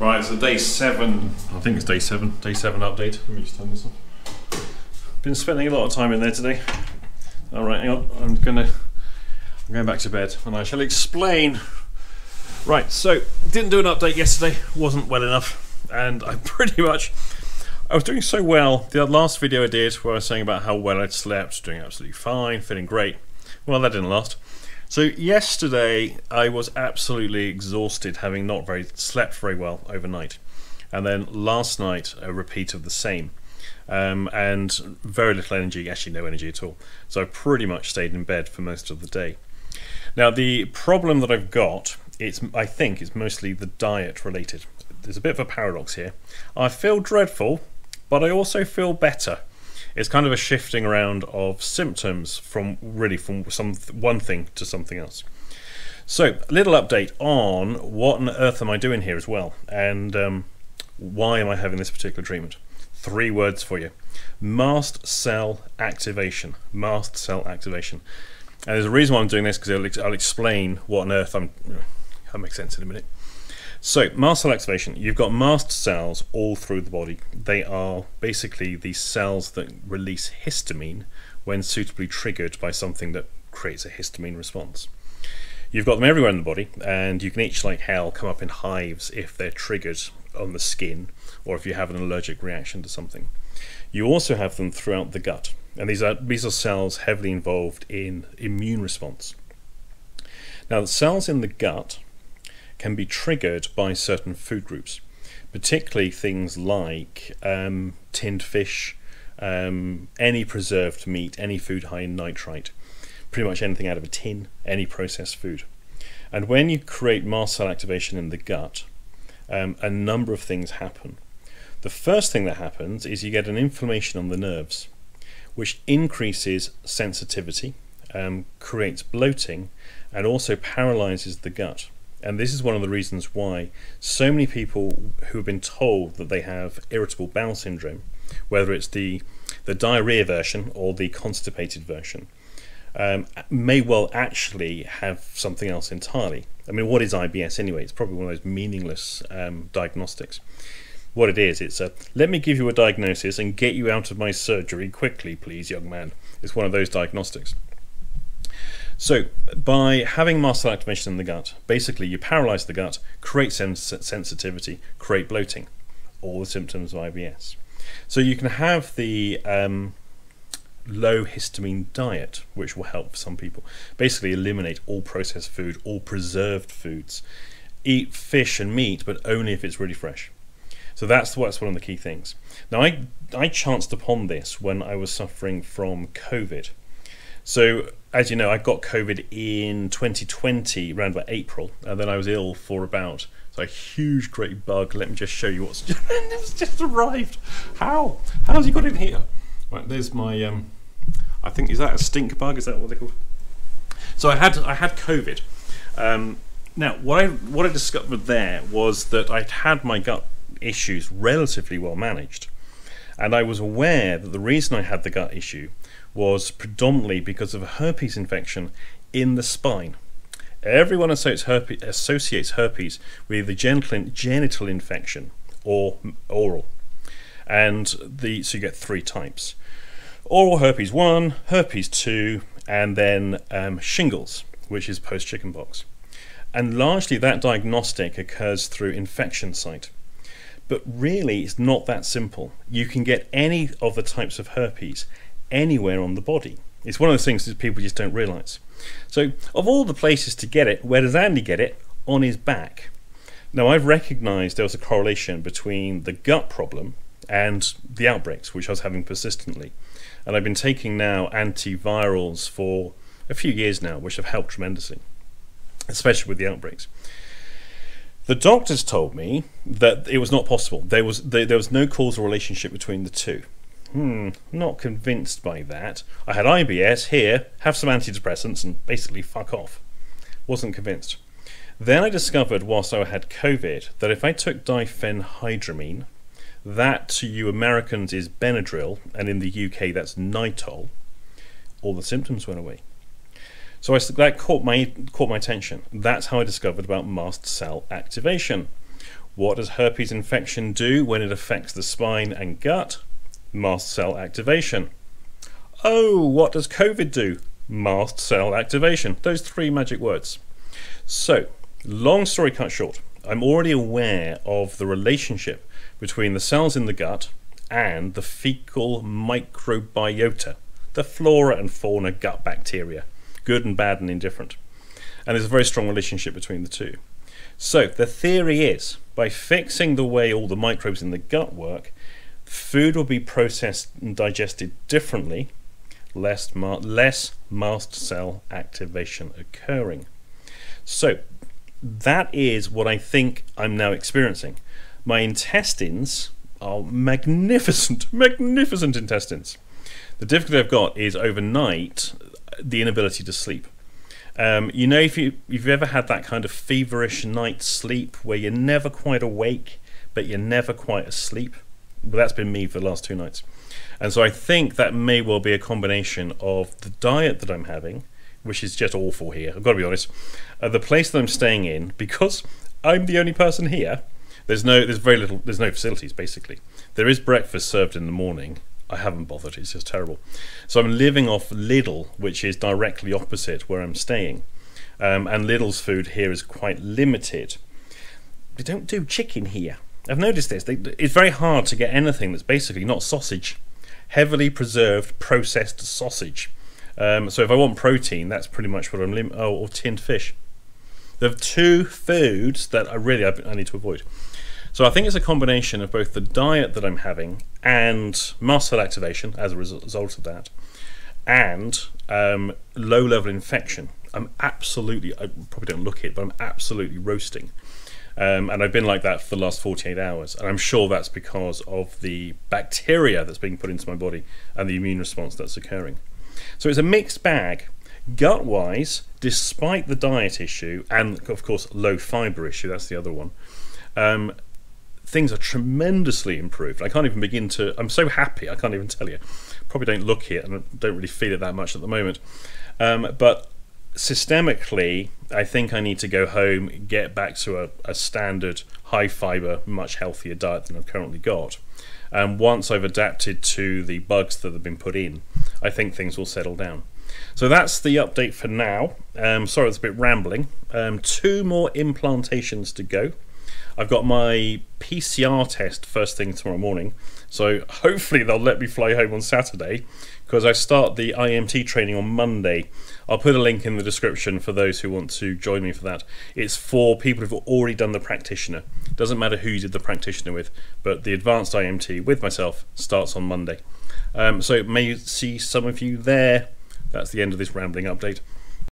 Right, so day seven. I think it's day seven. Day seven update. Let me just turn this off. Been spending a lot of time in there today. All right, hang on. I'm gonna. I'm going back to bed, and I shall explain. Right, so didn't do an update yesterday. Wasn't well enough, and I pretty much. I was doing so well. The last video I did, where I was saying about how well I'd slept, doing absolutely fine, feeling great. Well, that didn't last. So yesterday I was absolutely exhausted, having not very slept very well overnight, and then last night a repeat of the same, um, and very little energy, actually no energy at all. So I pretty much stayed in bed for most of the day. Now the problem that I've got, it's I think it's mostly the diet related. There's a bit of a paradox here. I feel dreadful, but I also feel better it's kind of a shifting around of symptoms from really from some one thing to something else. So, a little update on what on earth am I doing here as well, and um, why am I having this particular treatment? Three words for you: mast cell activation. Mast cell activation. And there's a reason why I'm doing this because I'll, I'll, explain what on earth I'm. That makes sense in a minute. So, mast cell activation, you've got mast cells all through the body. They are basically the cells that release histamine when suitably triggered by something that creates a histamine response. You've got them everywhere in the body, and you can itch like hell, come up in hives if they're triggered on the skin or if you have an allergic reaction to something. You also have them throughout the gut, and these are, these are cells heavily involved in immune response. Now, the cells in the gut can be triggered by certain food groups, particularly things like um, tinned fish, um, any preserved meat, any food high in nitrite, pretty much anything out of a tin, any processed food. And when you create mast cell activation in the gut, um, a number of things happen. The first thing that happens is you get an inflammation on the nerves, which increases sensitivity, um, creates bloating, and also paralyzes the gut. And this is one of the reasons why so many people who have been told that they have irritable bowel syndrome, whether it's the, the diarrhea version or the constipated version, um, may well actually have something else entirely. I mean, what is IBS anyway? It's probably one of those meaningless um, diagnostics. What it is, it's a let me give you a diagnosis and get you out of my surgery quickly, please, young man. It's one of those diagnostics. So, by having mast cell activation in the gut, basically you paralyze the gut, create sens sensitivity, create bloating, all the symptoms of IBS. So, you can have the um, low histamine diet, which will help some people. Basically, eliminate all processed food, all preserved foods. Eat fish and meat, but only if it's really fresh. So that's that's one of the key things. Now, I I chanced upon this when I was suffering from COVID. So as you know, I got COVID in 2020, around about April, and then I was ill for about so a huge, great bug. Let me just show you what's just, it's just arrived. How? How's he got in here? Right, there's my. Um, I think is that a stink bug? Is that what they called? So I had I had COVID. Um, now, what I what I discovered there was that I'd had my gut issues relatively well managed, and I was aware that the reason I had the gut issue was predominantly because of a herpes infection in the spine. Everyone associates herpes, associates herpes with the genital infection or oral. And the, so you get three types oral herpes 1, herpes 2, and then um, shingles, which is post chickenpox. And largely that diagnostic occurs through infection site. But really, it's not that simple. You can get any of the types of herpes anywhere on the body. It's one of those things that people just don't realise. So, of all the places to get it, where does Andy get it? On his back. Now, I've recognised there was a correlation between the gut problem and the outbreaks, which I was having persistently. And I've been taking now antivirals for a few years now, which have helped tremendously, especially with the outbreaks. The doctors told me that it was not possible. There was there, there was no causal relationship between the two. Hmm, not convinced by that. I had IBS, here, have some antidepressants, and basically fuck off. Wasn't convinced. Then I discovered, whilst I had COVID, that if I took diphenhydramine, that to you Americans is Benadryl, and in the UK that's Nytol, all the symptoms went away. So I, that caught my, caught my attention. That's how I discovered about mast cell activation. What does herpes infection do when it affects the spine and gut? Mast cell activation. Oh, what does COVID do? Mast cell activation. Those three magic words. So, long story cut short, I'm already aware of the relationship between the cells in the gut and the fecal microbiota, the flora and fauna gut bacteria, good and bad and indifferent. And there's a very strong relationship between the two. So, the theory is by fixing the way all the microbes in the gut work, food will be processed and digested differently, less, less mast cell activation occurring. So, that is what I think I'm now experiencing. My intestines are magnificent, magnificent intestines. The difficulty I've got is overnight the inability to sleep. Um, you know, if you if you've ever had that kind of feverish night's sleep where you're never quite awake, but you're never quite asleep. Well, that's been me for the last two nights, and so I think that may well be a combination of the diet that I'm having, which is just awful here. I've got to be honest. Uh, the place that I'm staying in, because I'm the only person here. There's no, there's very little, there's no facilities basically. There is breakfast served in the morning. I haven't bothered. It's just terrible. So I'm living off Lidl, which is directly opposite where I'm staying, um, and Lidl's food here is quite limited. They don't do chicken here. I've noticed this. They, it's very hard to get anything that's basically not sausage, heavily preserved processed sausage. Um, so if I want protein, that's pretty much what I'm lim- oh, or tinned fish. Are two foods that I really I need to avoid. So I think it's a combination of both the diet that I'm having and mast cell activation as a result of that, and um, low level infection. I'm absolutely, I probably don't look it, but I'm absolutely roasting. Um, and I've been like that for the last 48 hours. And I'm sure that's because of the bacteria that's being put into my body and the immune response that's occurring. So it's a mixed bag. Gut wise, despite the diet issue and, of course, low fiber issue, that's the other one, um, things are tremendously improved. I can't even begin to. I'm so happy, I can't even tell you. Probably don't look it and don't really feel it that much at the moment. Um, but systemically, I think I need to go home, get back to a, a standard high fiber, much healthier diet than I've currently got. And once I've adapted to the bugs that have been put in, I think things will settle down. So that's the update for now. Um, sorry, it's a bit rambling. Um, two more implantations to go. I've got my PCR test first thing tomorrow morning, so hopefully they'll let me fly home on Saturday because I start the IEMT training on Monday. I'll put a link in the description for those who want to join me for that. It's for people who've already done the practitioner. Doesn't matter who you did the practitioner with, but the advanced IEMT with myself starts on Monday. Um, so may see some of you there. That's the end of this rambling update.